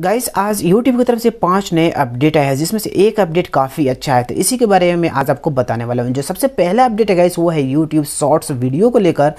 Guys आज YouTube की तरफ़ से पाँच नए अपडेट आए हैं, जिसमें से एक अपडेट काफ़ी अच्छा है। तो इसी के बारे में मैं आज आपको बताने वाला हूँ। जो सबसे पहला अपडेट है गाइस वो है YouTube शॉर्ट्स वीडियो को लेकर।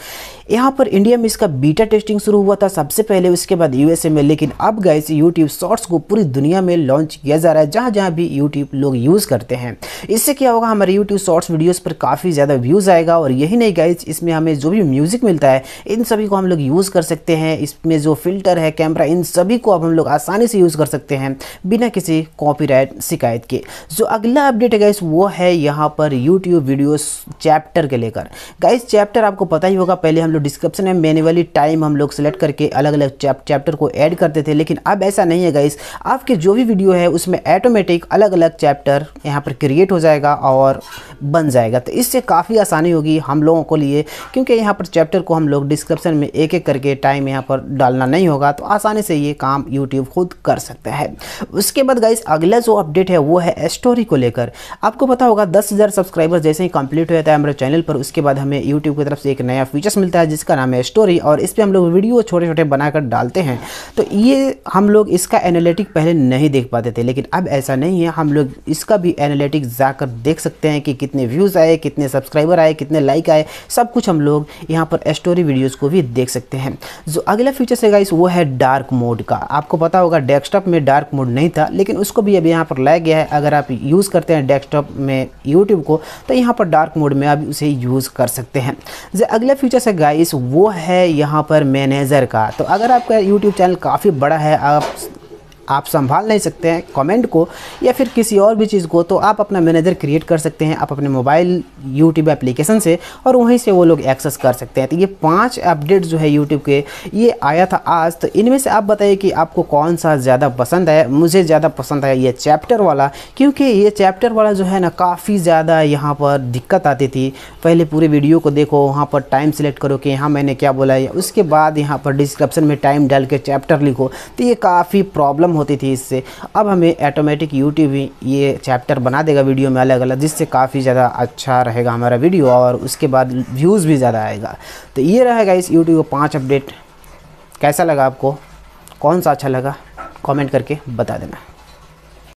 यहाँ पर इंडिया में इसका बीटा टेस्टिंग शुरू हुआ था सबसे पहले, उसके बाद यूएसए में। लेकिन अब गाइस यूट्यूब शॉर्ट्स को पूरी दुनिया में लॉन्च किया जा रहा है, जहाँ जहाँ भी यूट्यूब लोग यूज़ करते हैं। इससे क्या होगा, हमारे यूट्यूब शॉर्ट्स वीडियोज़ पर काफ़ी ज़्यादा व्यूज़ आएगा। और यही नहीं गाइज़ इसमें हमें जो भी म्यूज़िक मिलता है, इन सभी को हम लोग यूज़ कर सकते हैं। इसमें जो फ़िल्टर है कैमरा इन सभी को अब हम लोग आसानी से यूज़ कर सकते हैं, बिना किसी कॉपीराइट शिकायत के। जो अगला अपडेट है गाइस वो है यहाँ पर यूट्यूब वीडियोस चैप्टर के लेकर। गाइस चैप्टर आपको पता ही होगा, पहले हम लोग डिस्क्रिप्शन में मैनुअली टाइम हम लोग सेलेक्ट करके अलग अलग चैप्टर को ऐड करते थे, लेकिन अब ऐसा नहीं है गाइस आपके जो भी वीडियो है, उसमें ऑटोमेटिक अलग अलग चैप्टर यहाँ पर क्रिएट हो जाएगा और बन जाएगा। तो इससे काफ़ी आसानी होगी हम लोगों को लिए, क्योंकि यहाँ पर चैप्टर को हम लोग डिस्क्रिप्शन में एक एक करके टाइम यहाँ पर डालना नहीं होगा तो आसानी से ये काम यूट्यूब खुद कर सकता है। उसके बाद गाइस अगला जो अपडेट है, वो है स्टोरी को लेकर। आपको पता होगा, दस हज़ार सब्सक्राइबर जैसे ही कंप्लीट हो जाता है हमारे चैनल पर, उसके बाद हमें यूट्यूब की तरफ़ से एक नया फीचर्स मिलता है, जिसका नाम है स्टोरी और इस पर हम लोग वीडियो छोटे छोटे बनाकर डालते हैं। तो ये हम लोग इसका एनालिटिक पहले नहीं देख पाते थे, लेकिन अब ऐसा नहीं है। हम लोग इसका भी एनालिटिक जाकर देख सकते हैं कि कितने व्यूज़ आए, कितने सब्सक्राइबर आए, कितने लाइक आए। सब कुछ हम लोग यहाँ पर स्टोरी वीडियोज़ को भी देख सकते हैं। जो अगला फीचर्स है गाइस वो है डार्क मोड का। आपको पता होगा डेस्कटॉप में डार्क मोड नहीं था, लेकिन उसको भी अब यहाँ पर लाया गया है। अगर आप यूज़ करते हैं डेस्कटॉप में यूट्यूब को तो यहाँ पर डार्क मोड में आप उसे यूज़ कर सकते हैं। जो अगला फीचर है गाइस वो है यहाँ पर मैनेजर का। तो अगर आपका यूट्यूब चैनल काफ़ी बड़ा है, आप आप संभाल नहीं सकते हैं कमेंट को, या फिर किसी और भी चीज़ को तो आप अपना मैनेजर क्रिएट कर सकते हैं, आप अपने मोबाइल यूट्यूब एप्लीकेशन से, और वहीं से वो लोग एक्सेस कर सकते हैं। तो ये पाँच अपडेट जो है यूट्यूब के, ये आया था आज। तो इनमें से आप बताइए कि आपको कौन सा ज़्यादा पसंद है मुझे ज़्यादा पसंद आया ये चैप्टर वाला, क्योंकि ये चैप्टर वाला जो है ना, काफ़ी ज़्यादा यहाँ पर दिक्कत आती थी। पहले पूरे वीडियो को देखो, वहाँ पर टाइम सेलेक्ट करो कि यहाँ मैंने क्या बोला है, उसके बाद यहाँ पर डिस्क्रिप्शन में टाइम डाल के चैप्टर लिखो। तो ये काफ़ी प्रॉब्लम होती थी इससे। अब हमें ऑटोमेटिक यूट्यूब ही ये चैप्टर बना देगा वीडियो में अलग अलग जिससे काफ़ी ज़्यादा अच्छा रहेगा हमारा वीडियो और उसके बाद व्यूज़ भी ज़्यादा आएगा। तो ये रहेगा इस यूट्यूब का पाँच अपडेट कैसा लगा आपको? कौन सा अच्छा लगा? कमेंट करके बता देना।